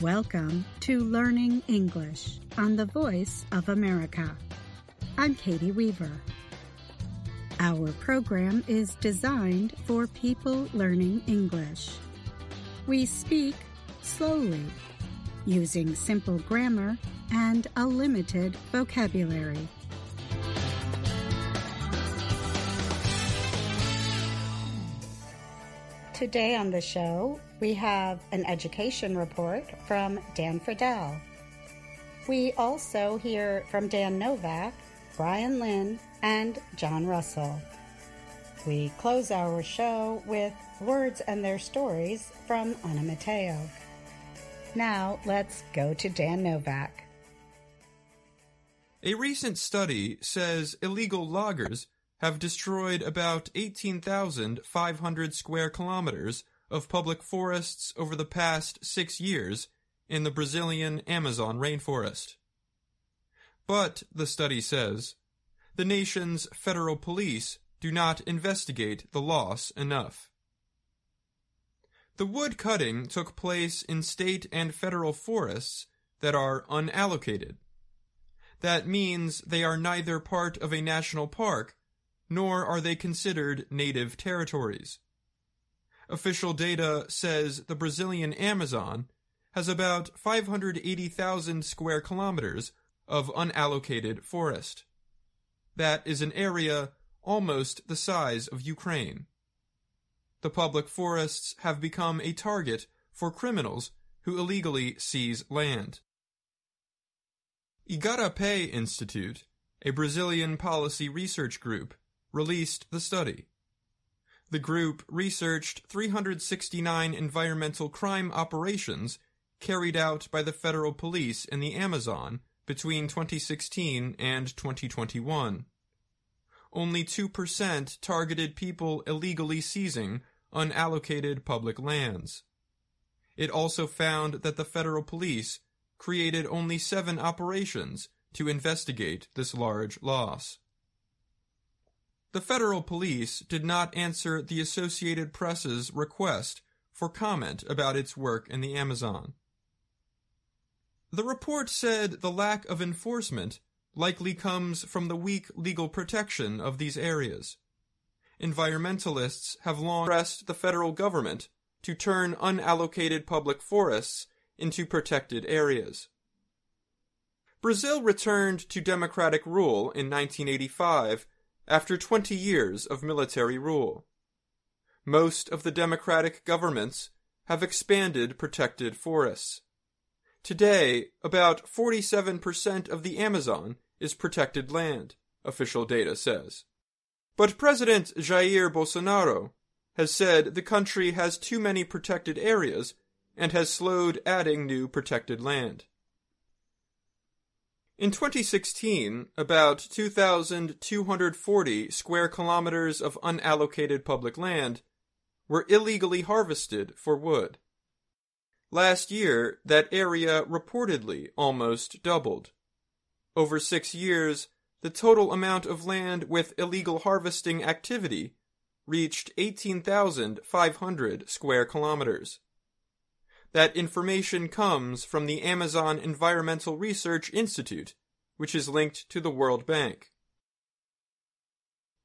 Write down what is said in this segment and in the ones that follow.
Welcome to Learning English on the Voice of America. I'm Katie Weaver. Our program is designed for people learning English. We speak slowly, using simple grammar and a limited vocabulary. Today on the show, we have an education report from Dan Friedel. We also hear from Dan Novak, Brian Lynn, and John Russell. We close our show with Words and Their Stories from Anna Mateo. Now, let's go to Dan Novak. A recent study says illegal loggers have destroyed about 18,500 square kilometers of public forests over the past six years in the Brazilian Amazon rainforest. But, the study says, the nation's federal police do not investigate the loss enough. The wood cutting took place in state and federal forests that are unallocated. That means they are neither part of a national park nor are they considered native territories. Official data says the Brazilian Amazon has about 580,000 square kilometers of unallocated forest. That is an area almost the size of Ukraine. The public forests have become a target for criminals who illegally seize land. Igarapé Institute, a Brazilian policy research group, released the study. The group researched 369 environmental crime operations carried out by the federal police in the Amazon between 2016 and 2021. Only 2% targeted people illegally seizing unallocated public lands. It also found that the federal police created only seven operations to investigate this large loss. The federal police did not answer the Associated Press's request for comment about its work in the Amazon. The report said the lack of enforcement likely comes from the weak legal protection of these areas. Environmentalists have long pressed the federal government to turn unallocated public forests into protected areas. Brazil returned to democratic rule in 1985 after 20 years of military rule. Most of the democratic governments have expanded protected forests. Today, about 47% of the Amazon is protected land, official data says. But President Jair Bolsonaro has said the country has too many protected areas and has slowed adding new protected land. In 2016, about 2,240 square kilometers of unallocated public land were illegally harvested for wood. Last year, that area reportedly almost doubled. Over six years, the total amount of land with illegal harvesting activity reached 18,500 square kilometers. That information comes from the Amazon Environmental Research Institute, which is linked to the World Bank.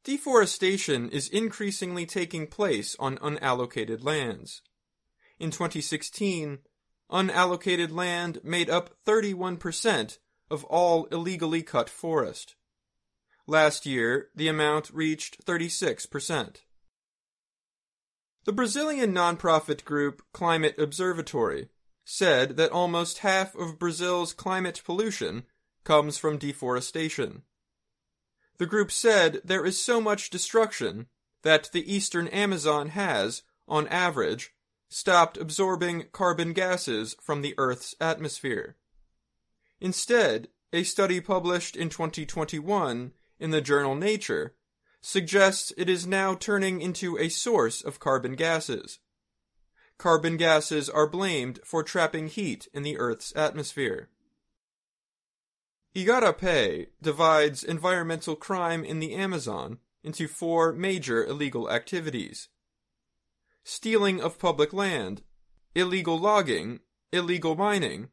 Deforestation is increasingly taking place on unallocated lands. In 2016, unallocated land made up 31% of all illegally cut forest. Last year, the amount reached 36%. The Brazilian nonprofit group Climate Observatory said that almost half of Brazil's climate pollution comes from deforestation. The group said there is so much destruction that the eastern Amazon has, on average, stopped absorbing carbon gases from the Earth's atmosphere. Instead, a study published in 2021 in the journal Nature suggests it is now turning into a source of carbon gases. Carbon gases are blamed for trapping heat in the Earth's atmosphere. Igarapé divides environmental crime in the Amazon into four major illegal activities stealing of public land, illegal logging, illegal mining,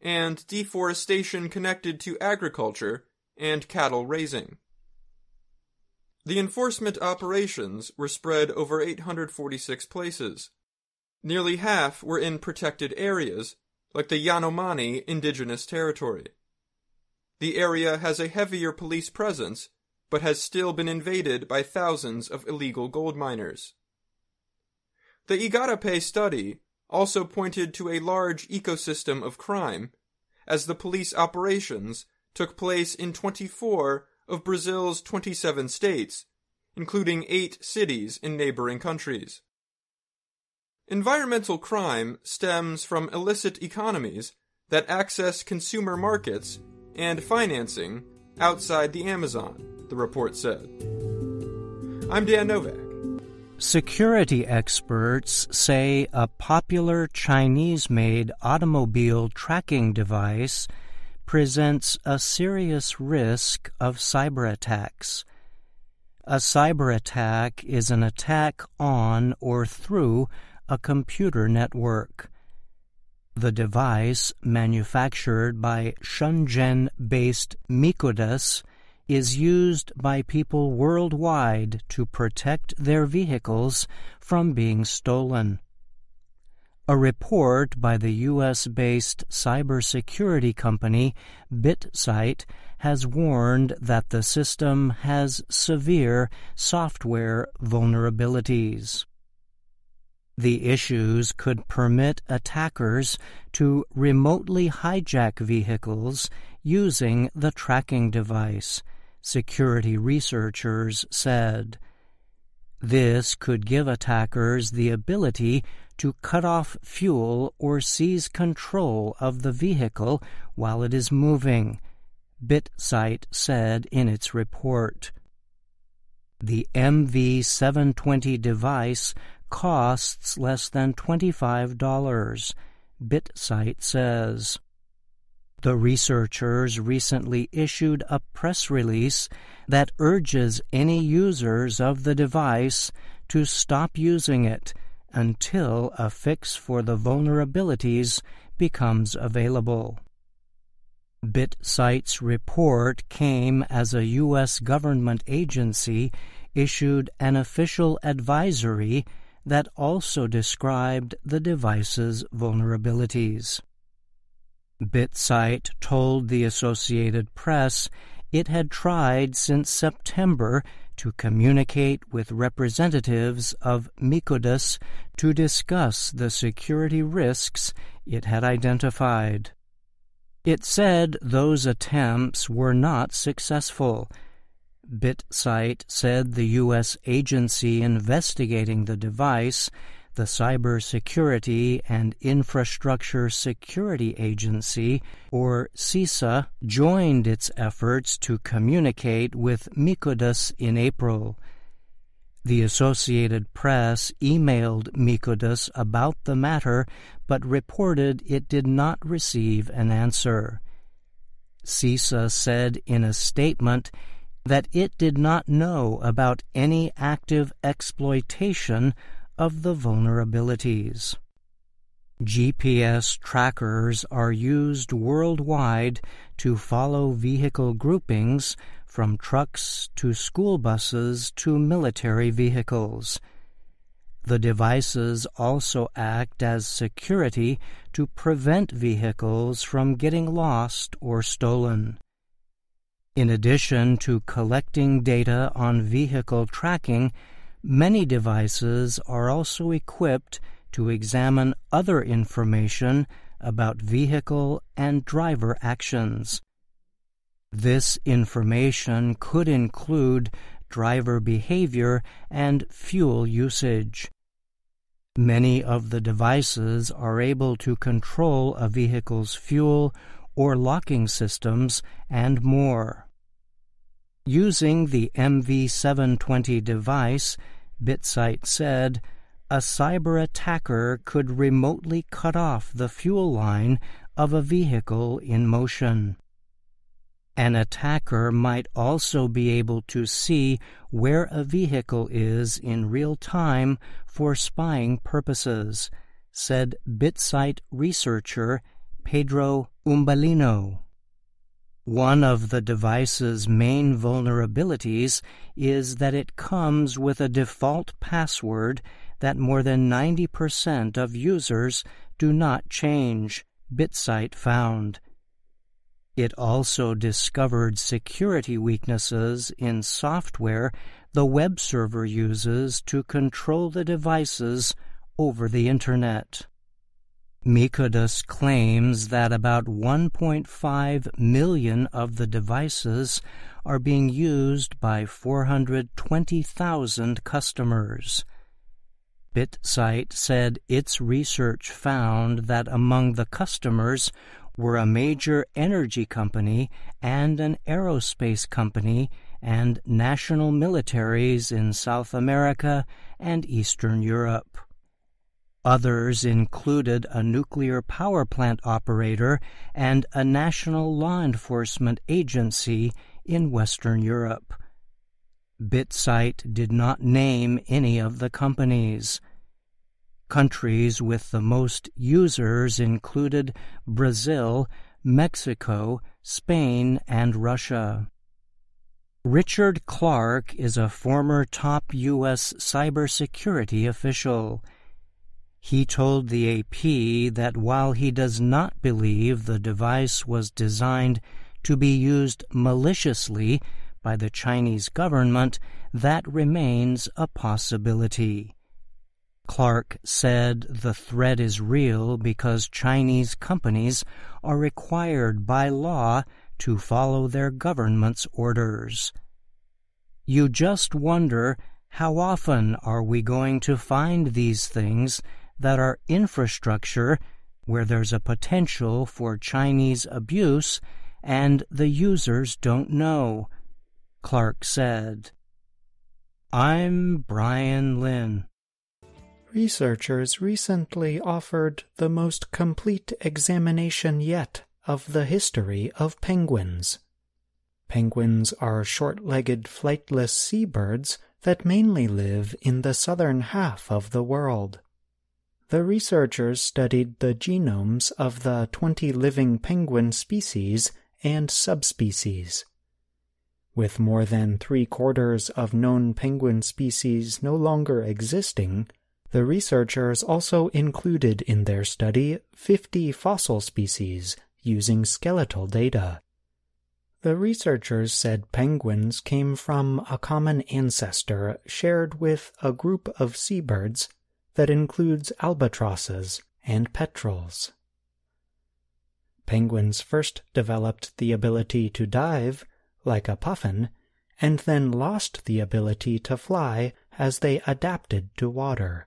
and deforestation connected to agriculture and cattle raising. The enforcement operations were spread over 846 places. Nearly half were in protected areas, like the Yanomami indigenous territory. The area has a heavier police presence, but has still been invaded by thousands of illegal gold miners. The Igarapé study also pointed to a large ecosystem of crime, as the police operations took place in 24 of Brazil's 27 states, including eight cities in neighboring countries. Environmental crime stems from illicit economies that access consumer markets and financing outside the Amazon, the report said. I'm Dan Novak. Security experts say a popular Chinese made automobile tracking device presents a serious risk of cyber attacks. A cyber attack is an attack on or through a computer network. The device, manufactured by Shenzhen based Micodus, is used by people worldwide to protect their vehicles from being stolen. A report by the U.S. based cybersecurity company BitSight has warned that the system has severe software vulnerabilities. The issues could permit attackers to remotely hijack vehicles using the tracking device security researchers said. This could give attackers the ability to cut off fuel or seize control of the vehicle while it is moving, BitSight said in its report. The MV720 device costs less than $25, BitSight says. The researchers recently issued a press release that urges any users of the device to stop using it until a fix for the vulnerabilities becomes available. BitSight's report came as a U.S. government agency issued an official advisory that also described the device's vulnerabilities. BitSight told the Associated Press it had tried since September to communicate with representatives of Micodus to discuss the security risks it had identified. It said those attempts were not successful. BitSight said the U.S. agency investigating the device the Cybersecurity and Infrastructure Security Agency, or CISA, joined its efforts to communicate with Micodus in April. The Associated Press emailed Micodus about the matter, but reported it did not receive an answer. CISA said in a statement that it did not know about any active exploitation of the vulnerabilities. GPS trackers are used worldwide to follow vehicle groupings from trucks to school buses to military vehicles. The devices also act as security to prevent vehicles from getting lost or stolen. In addition to collecting data on vehicle tracking, Many devices are also equipped to examine other information about vehicle and driver actions. This information could include driver behavior and fuel usage. Many of the devices are able to control a vehicle's fuel or locking systems and more. Using the MV720 device, BitSight said, a cyber attacker could remotely cut off the fuel line of a vehicle in motion. An attacker might also be able to see where a vehicle is in real time for spying purposes, said BitSight researcher Pedro Umbelino. One of the device's main vulnerabilities is that it comes with a default password that more than 90% of users do not change, BitSight found. It also discovered security weaknesses in software the web server uses to control the devices over the Internet. Micodus claims that about 1.5 million of the devices are being used by 420,000 customers. BitSight said its research found that among the customers were a major energy company and an aerospace company and national militaries in South America and Eastern Europe. Others included a nuclear power plant operator and a national law enforcement agency in Western Europe. BitSight did not name any of the companies. Countries with the most users included Brazil, Mexico, Spain, and Russia. Richard Clarke is a former top U.S. cybersecurity official. He told the AP that while he does not believe the device was designed to be used maliciously by the Chinese government, that remains a possibility. Clarke said the threat is real because Chinese companies are required by law to follow their government's orders. You just wonder how often are we going to find these things that are infrastructure where there's a potential for Chinese abuse and the users don't know, Clarke said. I'm Brian Lynn. Researchers recently offered the most complete examination yet of the history of penguins. Penguins are short-legged flightless seabirds that mainly live in the southern half of the world. The researchers studied the genomes of the 20 living penguin species and subspecies. With more than three quarters of known penguin species no longer existing, the researchers also included in their study 50 fossil species using skeletal data. The researchers said penguins came from a common ancestor shared with a group of seabirds that includes albatrosses and petrels. Penguins first developed the ability to dive, like a puffin, and then lost the ability to fly as they adapted to water.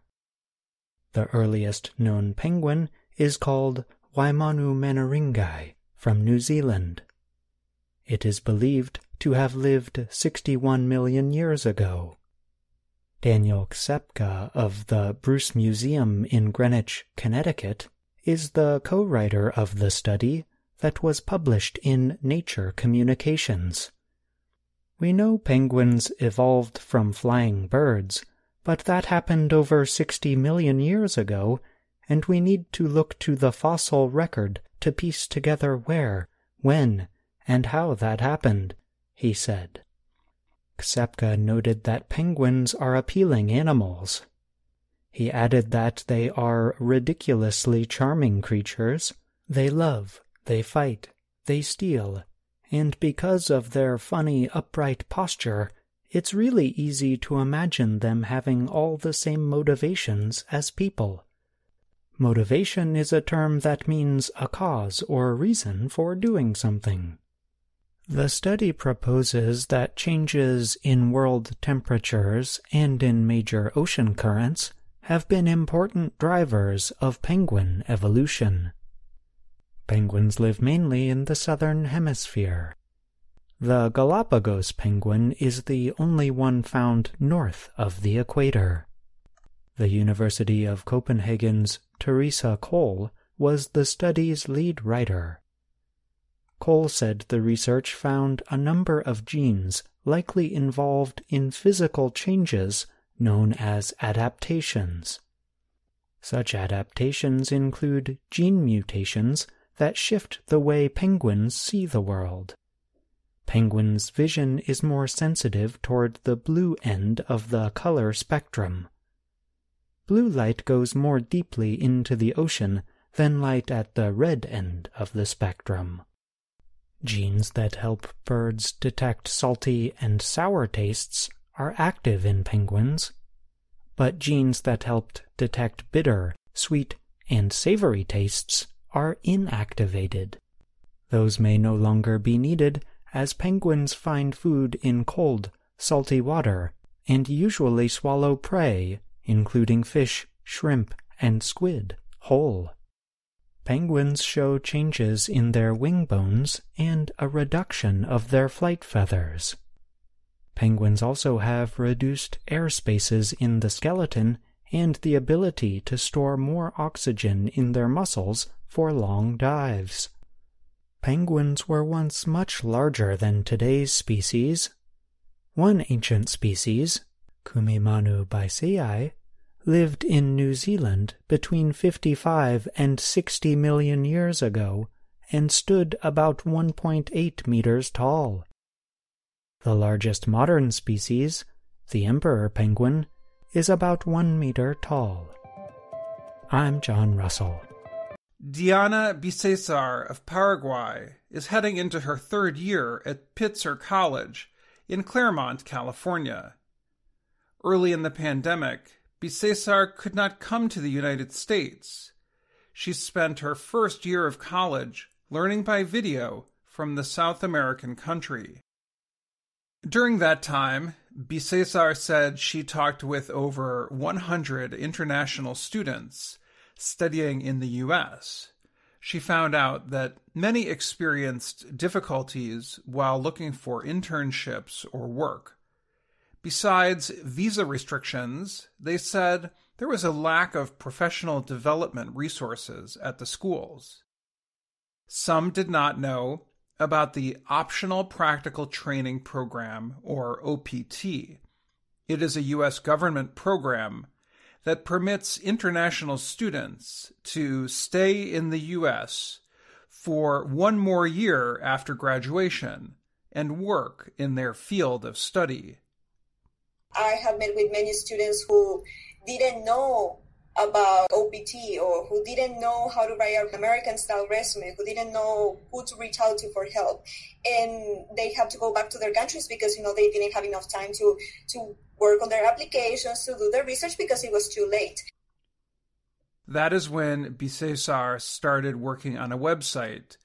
The earliest known penguin is called Waimanu manneringi from New Zealand. It is believed to have lived 61 million years ago. Daniel Ksepka of the Bruce Museum in Greenwich, Connecticut, is the co-writer of the study that was published in Nature Communications. We know penguins evolved from flying birds, but that happened over 60 million years ago, and we need to look to the fossil record to piece together where, when, and how that happened, he said. Ksepka noted that penguins are appealing animals. He added that they are ridiculously charming creatures. They love, they fight, they steal, and because of their funny upright posture, it's really easy to imagine them having all the same motivations as people. Motivation is a term that means a cause or reason for doing something. The study proposes that changes in world temperatures and in major ocean currents have been important drivers of penguin evolution. Penguins live mainly in the southern hemisphere. The Galapagos penguin is the only one found north of the equator. The University of Copenhagen's Theresa Cole was the study's lead writer. Cole said the research found a number of genes likely involved in physical changes known as adaptations. Such adaptations include gene mutations that shift the way penguins see the world. Penguins' vision is more sensitive toward the blue end of the color spectrum. Blue light goes more deeply into the ocean than light at the red end of the spectrum. Genes that help birds detect salty and sour tastes are active in penguins, but genes that helped detect bitter, sweet, and savory tastes are inactivated. Those may no longer be needed as penguins find food in cold, salty water and usually swallow prey, including fish, shrimp, and squid, whole. Penguins show changes in their wing bones and a reduction of their flight feathers. Penguins also have reduced air spaces in the skeleton and the ability to store more oxygen in their muscles for long dives. Penguins were once much larger than today's species. One ancient species, Kumimanu biceae, lived in New Zealand between 55 and 60 million years ago and stood about 1.8 meters tall. The largest modern species, the emperor penguin, is about one meter tall. I'm John Russell. Diana Bisesar of Paraguay is heading into her third year at Pitzer College in Claremont, California. Early in the pandemic, Bisesar could not come to the United States. She spent her first year of college learning by video from the South American country. During that time, Bisesar said she talked with over 100 international students studying in the U.S. She found out that many experienced difficulties while looking for internships or work. Besides visa restrictions, they said there was a lack of professional development resources at the schools. Some did not know about the Optional Practical Training Program, or OPT. It is a U.S. government program that permits international students to stay in the U.S. for one more year after graduation and work in their field of study. I have met with many students who didn't know about OPT or who didn't know how to write an American style resume, who didn't know who to reach out to for help. And they have to go back to their countries because, you know, they didn't have enough time to, to work on their applications, to do their research because it was too late. That is when Bisesar started working on a website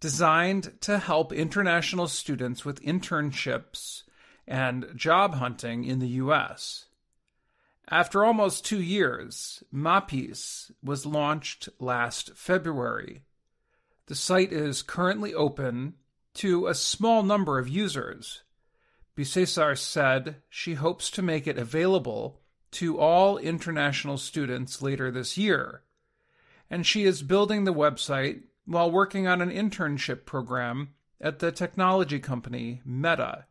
designed to help international students with internships and job hunting in the U.S. After almost two years, Mapis was launched last February. The site is currently open to a small number of users. Bisesar said she hopes to make it available to all international students later this year, and she is building the website while working on an internship program at the technology company Meta.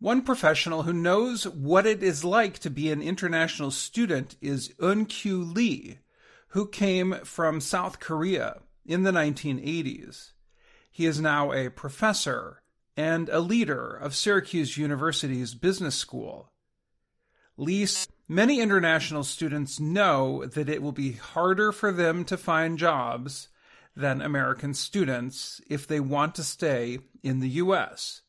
One professional who knows what it is like to be an international student is Eun-Kyu Lee, who came from South Korea in the 1980s. He is now a professor and a leader of Syracuse University's business school. Lee many international students know that it will be harder for them to find jobs than American students if they want to stay in the U.S.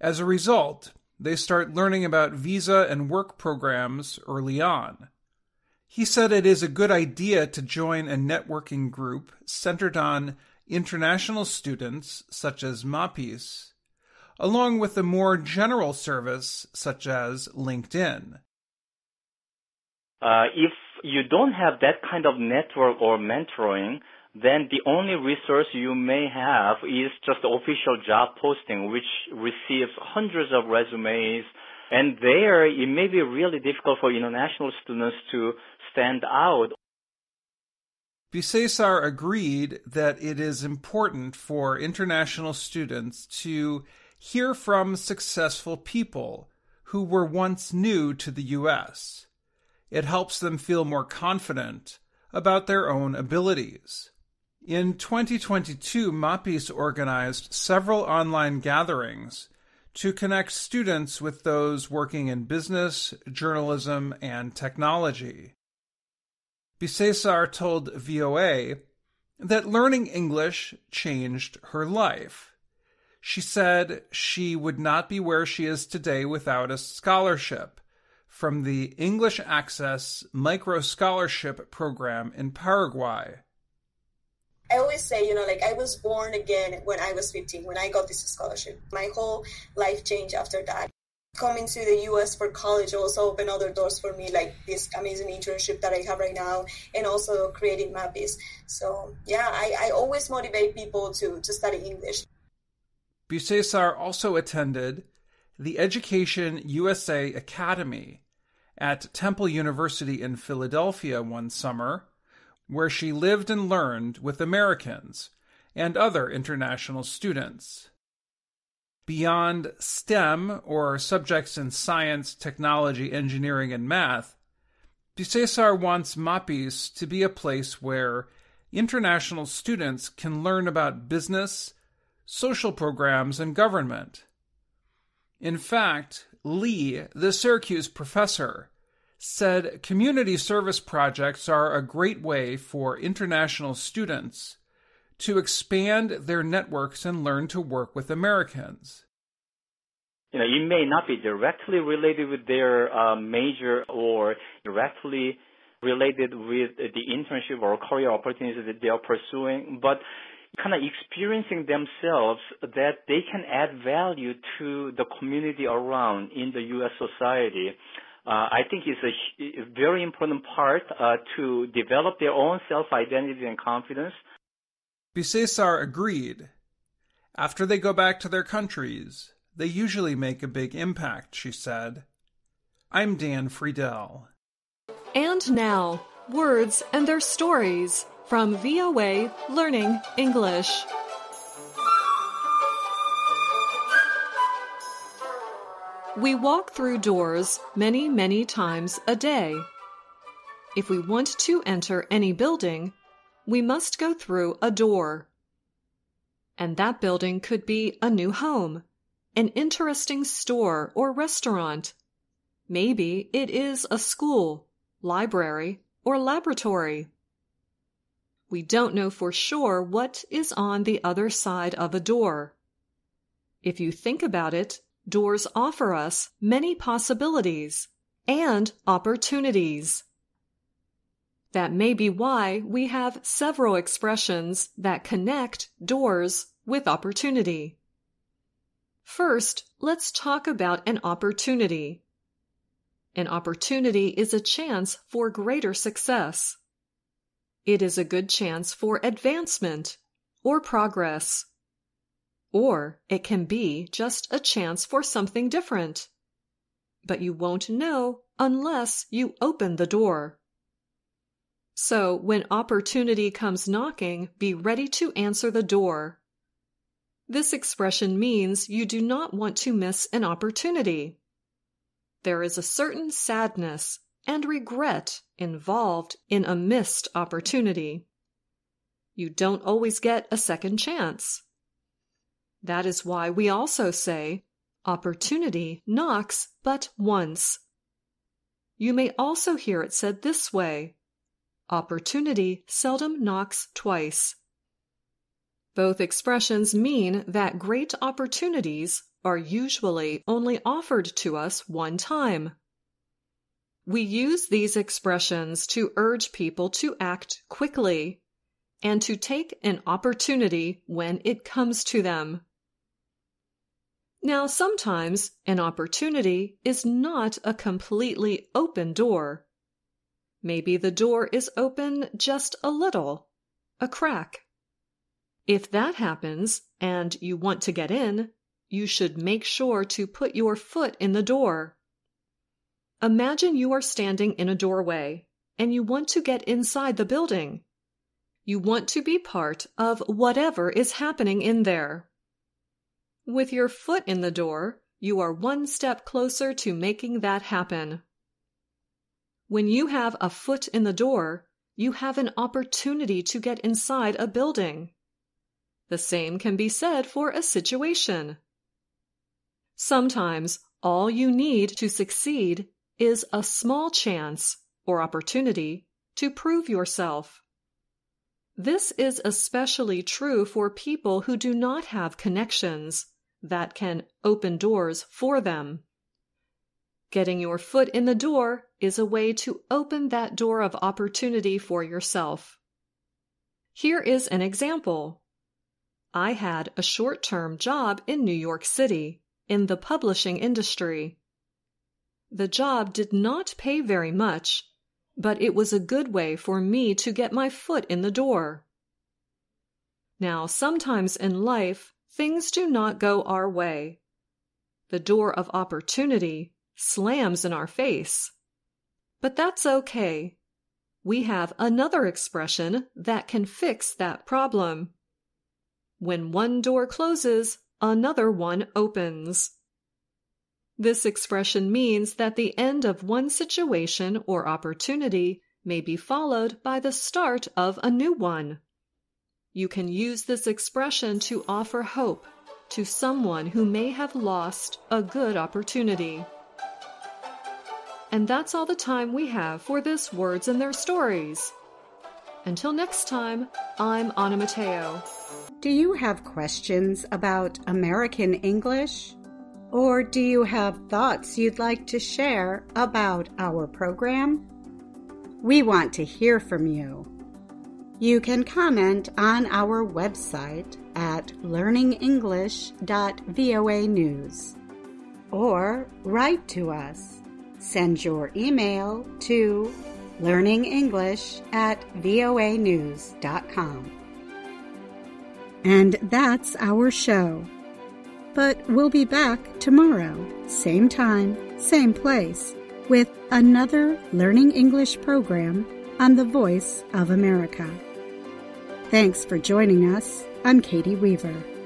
As a result, they start learning about visa and work programs early on. He said it is a good idea to join a networking group centered on international students, such as MAPIS, along with a more general service, such as LinkedIn. Uh, if you don't have that kind of network or mentoring, then the only resource you may have is just the official job posting, which receives hundreds of resumes. And there, it may be really difficult for international students to stand out. Bisesar agreed that it is important for international students to hear from successful people who were once new to the U.S. It helps them feel more confident about their own abilities. In 2022, MAPIS organized several online gatherings to connect students with those working in business, journalism, and technology. Bisesar told VOA that learning English changed her life. She said she would not be where she is today without a scholarship from the English Access Micro Scholarship Program in Paraguay. I always say, you know, like I was born again when I was 15, when I got this scholarship. My whole life changed after that. Coming to the US for college also opened other doors for me, like this amazing internship that I have right now, and also creating Mappies. So, yeah, I, I always motivate people to, to study English. Bisesar also attended the Education USA Academy at Temple University in Philadelphia one summer where she lived and learned with Americans and other international students. Beyond STEM, or subjects in science, technology, engineering, and math, Bisesar wants MAPIS to be a place where international students can learn about business, social programs, and government. In fact, Lee, the Syracuse professor, said community service projects are a great way for international students to expand their networks and learn to work with Americans. You know, it may not be directly related with their uh, major or directly related with the internship or career opportunities that they are pursuing, but kind of experiencing themselves that they can add value to the community around in the U.S. society I think is a, a, very important part uh, to develop their own self-identity and confidence. Bisesar agreed. After they go back to their countries, they usually make a big impact, she said. I'm Dan Friedel. And now, words and their stories from VOA Learning English. We walk through doors many, many times a day. If we want to enter any building, we must go through a door. And that building could be a new home, an interesting store or restaurant. Maybe it is a school, library, or laboratory. We don't know for sure what is on the other side of a door. If you think about it, doors offer us many possibilities and opportunities. That may be why we have several expressions that connect doors with opportunity. First, let's talk about an opportunity. An opportunity is a chance for greater success. It is a good chance for advancement or progress. Or it can be just a chance for something different. But you won't know unless you open the door. So when opportunity comes knocking, be ready to answer the door. This expression means you do not want to miss an opportunity. There is a certain sadness and regret involved in a missed opportunity. You don't always get a second chance. That is why we also say, opportunity knocks but once. You may also hear it said this way opportunity seldom knocks twice. Both expressions mean that great opportunities are usually only offered to us one time. We use these expressions to urge people to act quickly and to take an opportunity when it comes to them. Now, sometimes an opportunity is not a completely open door. Maybe the door is open just a little, a crack. If that happens and you want to get in, you should make sure to put your foot in the door. Imagine you are standing in a doorway and you want to get inside the building. You want to be part of whatever is happening in there. With your foot in the door, you are one step closer to making that happen. When you have a foot in the door, you have an opportunity to get inside a building. The same can be said for a situation. Sometimes all you need to succeed is a small chance or opportunity to prove yourself. This is especially true for people who do not have connections that can open doors for them. Getting your foot in the door is a way to open that door of opportunity for yourself. Here is an example. I had a short term job in New York City in the publishing industry. The job did not pay very much, but it was a good way for me to get my foot in the door. Now, sometimes in life, things do not go our way. The door of opportunity slams in our face. But that's okay. We have another expression that can fix that problem. When one door closes, another one opens. This expression means that the end of one situation or opportunity may be followed by the start of a new one. You can use this expression to offer hope to someone who may have lost a good opportunity. And that's all the time we have for this Words and Their Stories. Until next time, I'm Anna Mateo. Do you have questions about American English? Or do you have thoughts you'd like to share about our program? We want to hear from you. You can comment on our website at learningenglish.voanews or write to us Send your email to learningenglish at voanews.com. And that's our show. But we'll be back tomorrow, same time, same place, with another Learning English program on the Voice of America. Thanks for joining us. I'm Katie Weaver.